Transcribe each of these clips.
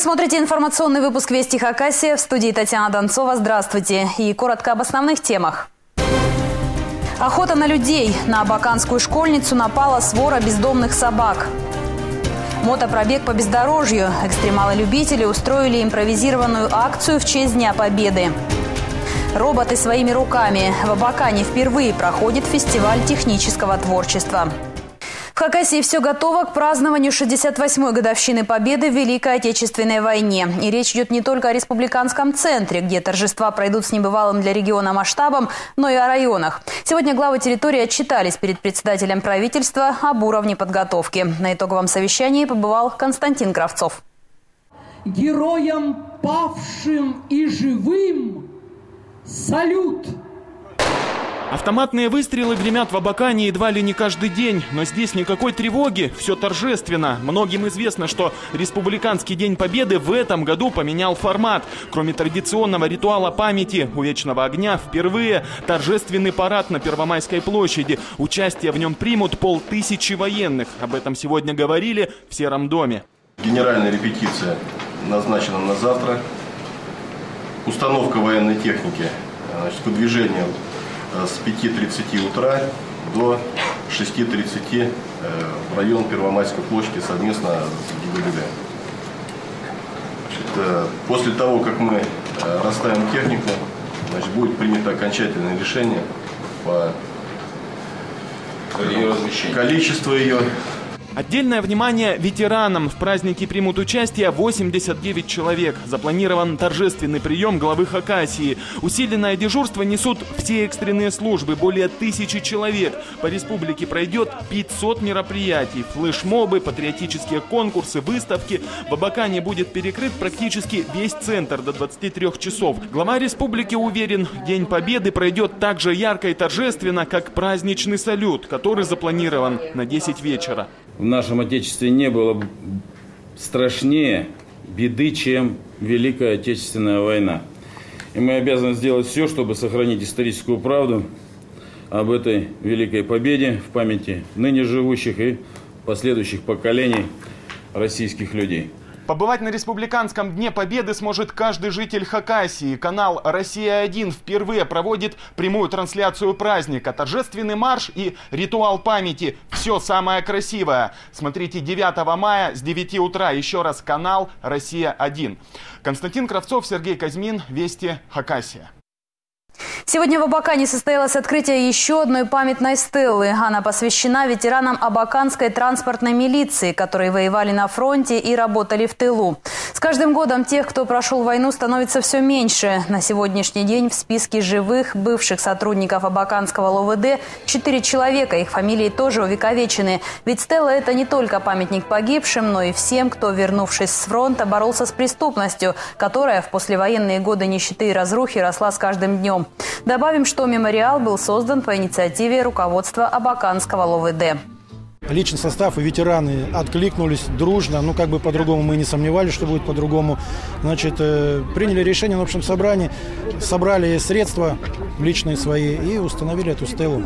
смотрите информационный выпуск «Вести Хакасия» в студии Татьяна Донцова. Здравствуйте. И коротко об основных темах. Охота на людей. На абаканскую школьницу напала свора бездомных собак. Мотопробег по бездорожью. Экстремалы-любители устроили импровизированную акцию в честь Дня Победы. Роботы своими руками. В Абакане впервые проходит фестиваль технического творчества. Хакасии все готово к празднованию 68-й годовщины Победы в Великой Отечественной войне. И речь идет не только о республиканском центре, где торжества пройдут с небывалым для региона масштабом, но и о районах. Сегодня главы территории отчитались перед председателем правительства об уровне подготовки. На итоговом совещании побывал Константин Кравцов. Героям павшим и живым салют! Автоматные выстрелы гремят в Абакане едва ли не каждый день, но здесь никакой тревоги, все торжественно. Многим известно, что Республиканский день Победы в этом году поменял формат. Кроме традиционного ритуала памяти у Вечного Огня, впервые торжественный парад на Первомайской площади. Участие в нем примут полтысячи военных. Об этом сегодня говорили в Сером доме. Генеральная репетиция назначена на завтра. Установка военной техники значит, Э, с 5.30 утра до 6.30 э, в район Первомайской площади совместно с ГИБДД. Значит, после того, как мы э, расставим технику, значит, будет принято окончательное решение по количеству ее Отдельное внимание ветеранам. В празднике примут участие 89 человек. Запланирован торжественный прием главы Хакасии. Усиленное дежурство несут все экстренные службы, более тысячи человек. По республике пройдет 500 мероприятий. Флешмобы, патриотические конкурсы, выставки. В Абакане будет перекрыт практически весь центр до 23 часов. Глава республики уверен, День Победы пройдет так же ярко и торжественно, как праздничный салют, который запланирован на 10 вечера в нашем Отечестве не было страшнее беды, чем Великая Отечественная война. И мы обязаны сделать все, чтобы сохранить историческую правду об этой великой победе в памяти ныне живущих и последующих поколений российских людей. Побывать на Республиканском Дне Победы сможет каждый житель Хакасии. Канал «Россия-1» впервые проводит прямую трансляцию праздника. Торжественный марш и ритуал памяти. Все самое красивое. Смотрите 9 мая с 9 утра. Еще раз канал «Россия-1». Константин Кравцов, Сергей Казьмин. Вести Хакасия. Сегодня в Абакане состоялось открытие еще одной памятной стеллы. Она посвящена ветеранам Абаканской транспортной милиции, которые воевали на фронте и работали в тылу. С каждым годом тех, кто прошел войну, становится все меньше. На сегодняшний день в списке живых бывших сотрудников Абаканского ЛОВД четыре человека. Их фамилии тоже увековечены. Ведь стелла – это не только памятник погибшим, но и всем, кто, вернувшись с фронта, боролся с преступностью, которая в послевоенные годы нищеты и разрухи росла с каждым днем. Добавим, что мемориал был создан по инициативе руководства Абаканского ЛОВД. Личный состав и ветераны откликнулись дружно, ну как бы по-другому мы не сомневались, что будет по-другому. Значит, э, приняли решение на общем собрании, собрали средства личные свои и установили эту стелу.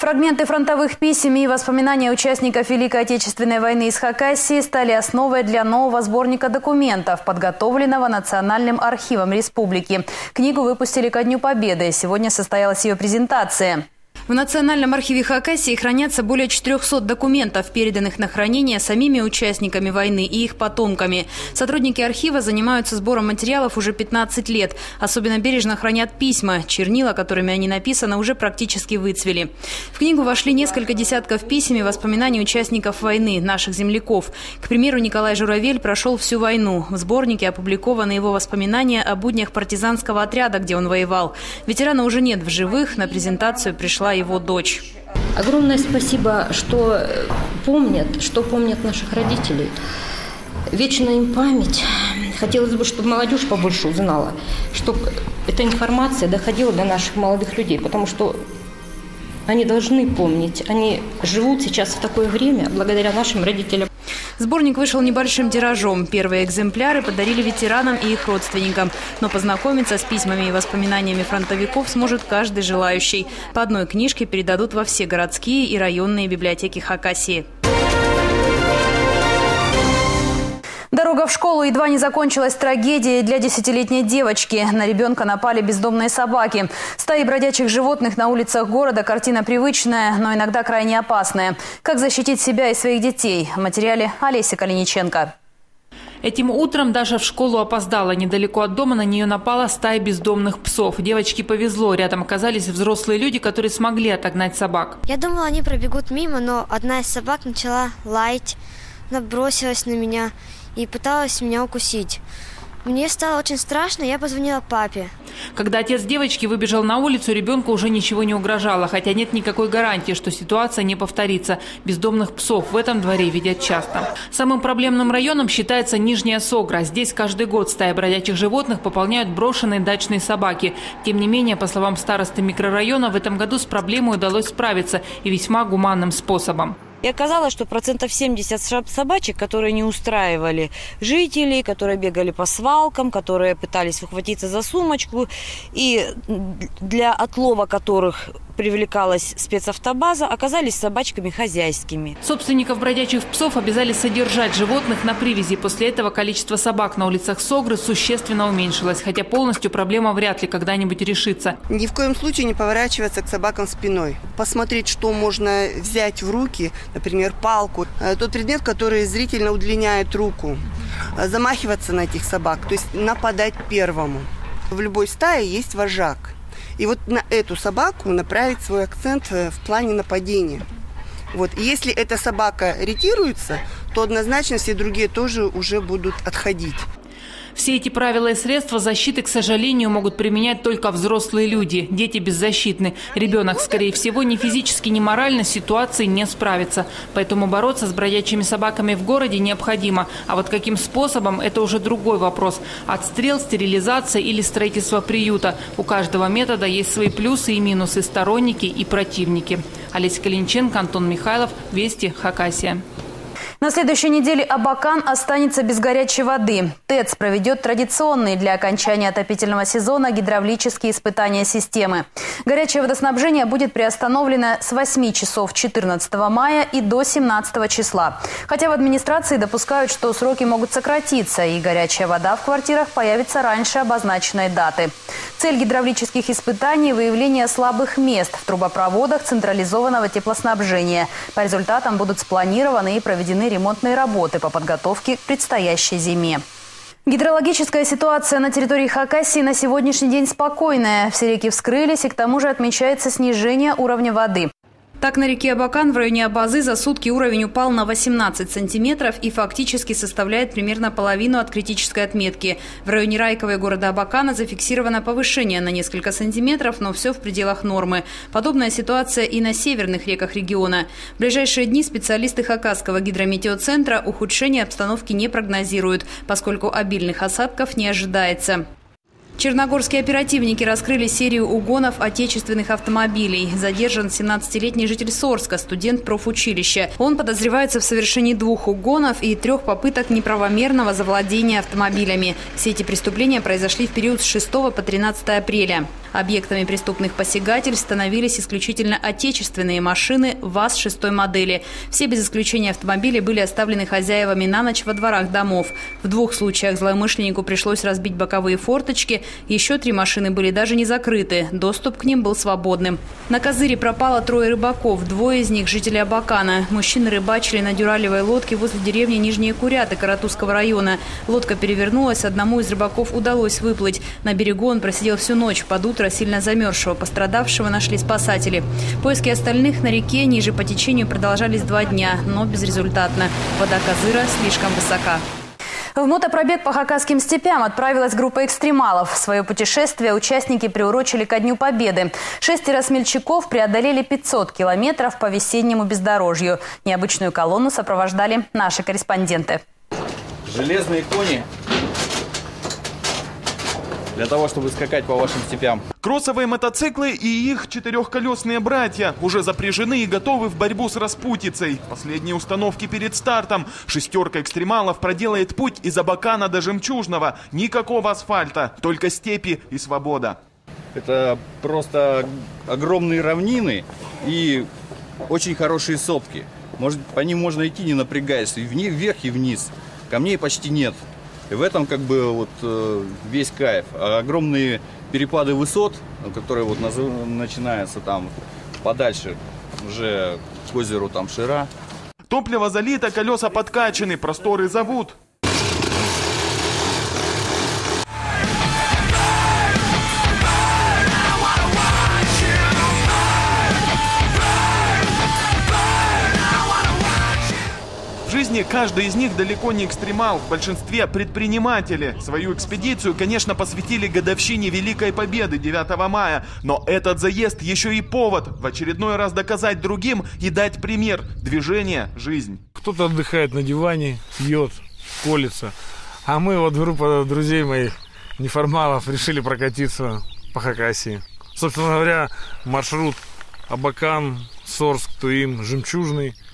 Фрагменты фронтовых писем и воспоминания участников Великой Отечественной войны из Хакасии стали основой для нового сборника документов, подготовленного Национальным архивом республики. Книгу выпустили ко Дню Победы. Сегодня состоялась ее презентация. В Национальном архиве Хакасии хранятся более 400 документов, переданных на хранение самими участниками войны и их потомками. Сотрудники архива занимаются сбором материалов уже 15 лет. Особенно бережно хранят письма. Чернила, которыми они написаны, уже практически выцвели. В книгу вошли несколько десятков писем и воспоминаний участников войны, наших земляков. К примеру, Николай Журавель прошел всю войну. В сборнике опубликованы его воспоминания о буднях партизанского отряда, где он воевал. Ветерана уже нет в живых. На презентацию пришла его дочь. Огромное спасибо, что помнят, что помнят наших родителей. Вечная им память. Хотелось бы, чтобы молодежь побольше узнала, чтобы эта информация доходила до наших молодых людей, потому что они должны помнить. Они живут сейчас в такое время благодаря нашим родителям. Сборник вышел небольшим тиражом. Первые экземпляры подарили ветеранам и их родственникам. Но познакомиться с письмами и воспоминаниями фронтовиков сможет каждый желающий. По одной книжке передадут во все городские и районные библиотеки Хакасии. Дорога в школу едва не закончилась трагедией для десятилетней девочки. На ребенка напали бездомные собаки. Стаи бродячих животных на улицах города – картина привычная, но иногда крайне опасная. Как защитить себя и своих детей? В материале Олеся Калиниченко. Этим утром даже в школу опоздала. Недалеко от дома на нее напала стая бездомных псов. Девочке повезло. Рядом оказались взрослые люди, которые смогли отогнать собак. Я думала, они пробегут мимо, но одна из собак начала лаять, набросилась на меня – и пыталась меня укусить. Мне стало очень страшно, я позвонила папе. Когда отец девочки выбежал на улицу, ребенку уже ничего не угрожало, хотя нет никакой гарантии, что ситуация не повторится. Бездомных псов в этом дворе видят часто. Самым проблемным районом считается Нижняя Согра. Здесь каждый год стаи бродячих животных пополняют брошенные дачные собаки. Тем не менее, по словам старосты микрорайона, в этом году с проблемой удалось справиться и весьма гуманным способом. И оказалось, что процентов 70 собачек, которые не устраивали жителей, которые бегали по свалкам, которые пытались ухватиться за сумочку, и для отлова которых привлекалась спецавтобаза, оказались собачками хозяйскими. Собственников бродячих псов обязали содержать животных на привязи. После этого количество собак на улицах Согры существенно уменьшилось, хотя полностью проблема вряд ли когда-нибудь решится. Ни в коем случае не поворачиваться к собакам спиной. Посмотреть, что можно взять в руки, например, палку, э, тот предмет, который зрительно удлиняет руку, э, замахиваться на этих собак, то есть нападать первому. В любой стае есть вожак – и вот на эту собаку направить свой акцент э, в плане нападения. Вот. И если эта собака ретируется, то однозначно все другие тоже уже будут отходить. Все эти правила и средства защиты, к сожалению, могут применять только взрослые люди. Дети беззащитны. Ребенок, скорее всего, ни физически, ни морально с ситуацией не справится. Поэтому бороться с бродячими собаками в городе необходимо. А вот каким способом – это уже другой вопрос. Отстрел, стерилизация или строительство приюта. У каждого метода есть свои плюсы и минусы, сторонники и противники. Олеся Калинченко, Антон Михайлов, Вести, Хакасия. На следующей неделе Абакан останется без горячей воды. ТЭЦ проведет традиционные для окончания отопительного сезона гидравлические испытания системы. Горячее водоснабжение будет приостановлено с 8 часов 14 мая и до 17 числа. Хотя в администрации допускают, что сроки могут сократиться и горячая вода в квартирах появится раньше обозначенной даты. Цель гидравлических испытаний – выявление слабых мест в трубопроводах централизованного теплоснабжения. По результатам будут спланированы и проведены ремонтные работы по подготовке к предстоящей зиме. Гидрологическая ситуация на территории Хакасии на сегодняшний день спокойная. Все реки вскрылись и к тому же отмечается снижение уровня воды. Так, на реке Абакан в районе Абазы за сутки уровень упал на 18 сантиметров и фактически составляет примерно половину от критической отметки. В районе Райковой города Абакана зафиксировано повышение на несколько сантиметров, но все в пределах нормы. Подобная ситуация и на северных реках региона. В ближайшие дни специалисты Хакасского гидрометеоцентра ухудшения обстановки не прогнозируют, поскольку обильных осадков не ожидается. Черногорские оперативники раскрыли серию угонов отечественных автомобилей. Задержан 17-летний житель Сорска, студент профучилища. Он подозревается в совершении двух угонов и трех попыток неправомерного завладения автомобилями. Все эти преступления произошли в период с 6 по 13 апреля. Объектами преступных посягательств становились исключительно отечественные машины ВАЗ шестой модели. Все без исключения автомобили были оставлены хозяевами на ночь во дворах домов. В двух случаях злоумышленнику пришлось разбить боковые форточки. Еще три машины были даже не закрыты. Доступ к ним был свободным. На Козыре пропало трое рыбаков. Двое из них – жители Абакана. Мужчины рыбачили на дюралевой лодке возле деревни Нижние Куряты Каратузского района. Лодка перевернулась, одному из рыбаков удалось выплыть. На берегу он просидел всю ночь. Под утро сильно замерзшего пострадавшего нашли спасатели. Поиски остальных на реке ниже по течению продолжались два дня, но безрезультатно. Вода Козыра слишком высока. В мотопробег по Хакасским степям отправилась группа экстремалов. Свое путешествие участники приурочили ко Дню Победы. Шестеро смельчаков преодолели 500 километров по весеннему бездорожью. Необычную колонну сопровождали наши корреспонденты. Железные кони для того, чтобы скакать по вашим степям. Кроссовые мотоциклы и их четырехколесные братья уже запряжены и готовы в борьбу с распутицей. Последние установки перед стартом. Шестерка экстремалов проделает путь из Абакана до Жемчужного. Никакого асфальта, только степи и свобода. Это просто огромные равнины и очень хорошие сопки. Может, по ним можно идти, не напрягаясь, и вверх, и вниз. камней почти нет. И в этом как бы вот э, весь кайф. А огромные перепады высот, которые вот начинаются там подальше, уже к озеру там Шира. Топливо залито, колеса подкачаны, просторы зовут. Жизни каждый из них далеко не экстремал, в большинстве предприниматели. Свою экспедицию, конечно, посвятили годовщине Великой Победы 9 мая, но этот заезд еще и повод в очередной раз доказать другим и дать пример. Движение – жизнь. Кто-то отдыхает на диване, пьет, колется, а мы, вот группа друзей моих, неформалов, решили прокатиться по Хакасии. Собственно говоря, маршрут Абакан, Сорск, Туим, Жемчужный –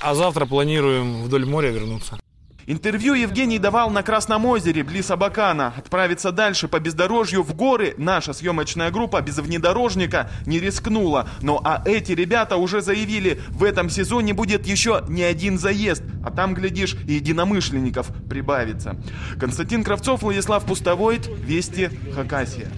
а завтра планируем вдоль моря вернуться. Интервью Евгений давал на Красном озере, близ Абакана. Отправиться дальше по бездорожью в горы наша съемочная группа без внедорожника не рискнула. Но а эти ребята уже заявили, в этом сезоне будет еще не один заезд. А там, глядишь, и единомышленников прибавится. Константин Кравцов, Владислав Пустовойт, Вести, Хакасия.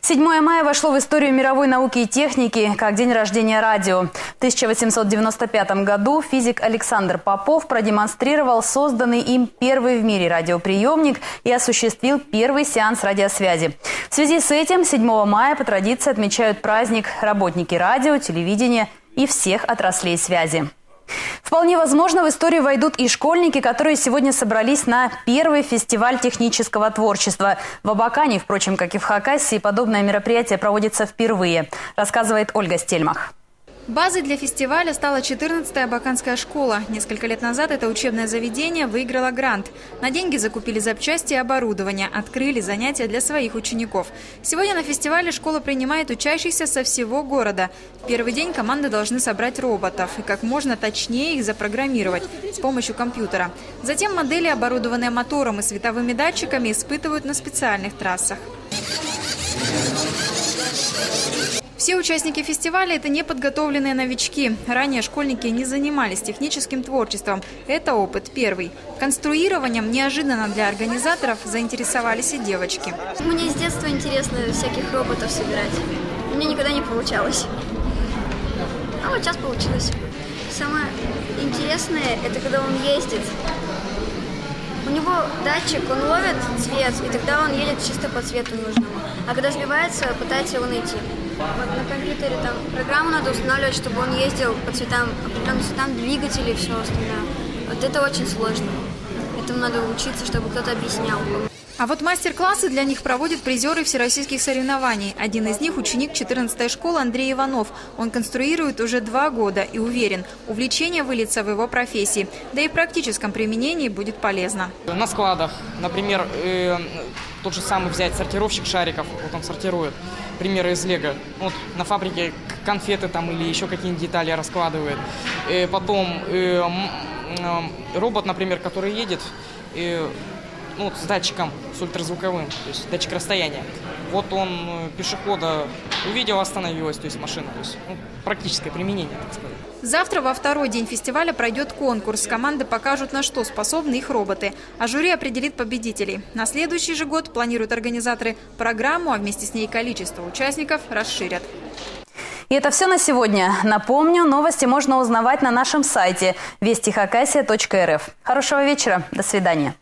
7 мая вошло в историю мировой науки и техники как день рождения радио. В 1895 году физик Александр Попов продемонстрировал созданный им первый в мире радиоприемник и осуществил первый сеанс радиосвязи. В связи с этим 7 мая по традиции отмечают праздник работники радио, телевидения и всех отраслей связи. Вполне возможно, в историю войдут и школьники, которые сегодня собрались на первый фестиваль технического творчества. В Абакане, впрочем, как и в Хакасии, подобное мероприятие проводится впервые, рассказывает Ольга Стельмах. Базой для фестиваля стала 14-я Баканская школа. Несколько лет назад это учебное заведение выиграло грант. На деньги закупили запчасти и оборудование, открыли занятия для своих учеников. Сегодня на фестивале школа принимает учащихся со всего города. В первый день команды должны собрать роботов и как можно точнее их запрограммировать с помощью компьютера. Затем модели, оборудованные мотором и световыми датчиками, испытывают на специальных трассах. Все участники фестиваля – это неподготовленные новички. Ранее школьники не занимались техническим творчеством. Это опыт первый. Конструированием неожиданно для организаторов заинтересовались и девочки. Мне с детства интересно всяких роботов собирать. Мне никогда не получалось. А вот сейчас получилось. Самое интересное – это когда он ездит. У него датчик, он ловит цвет, и тогда он едет чисто по цвету нужному. А когда сбивается, пытается его найти. Вот на компьютере там программу надо устанавливать, чтобы он ездил по цветам, определенным цветам двигателей и все остальное. Вот это очень сложно. Этому надо учиться, чтобы кто-то объяснял. А вот мастер-классы для них проводят призеры всероссийских соревнований. Один из них – ученик 14-й школы Андрей Иванов. Он конструирует уже два года и уверен, увлечение выльется в его профессии. Да и в практическом применении будет полезно. На складах, например, э, тот же самый взять сортировщик шариков, вот он сортирует примеры из Лего. Вот на фабрике конфеты там или еще какие-нибудь детали раскладывает. И э, потом э, э, робот, например, который едет, э, ну, с датчиком, с ультразвуковым, то есть датчик расстояния. Вот он э, пешехода увидел, остановилась, то есть машина. То есть ну, практическое применение, так сказать. Завтра во второй день фестиваля пройдет конкурс. Команды покажут, на что способны их роботы. А жюри определит победителей. На следующий же год планируют организаторы программу, а вместе с ней количество участников расширят. И это все на сегодня. Напомню, новости можно узнавать на нашем сайте вестихакасия.рф. Хорошего вечера. До свидания.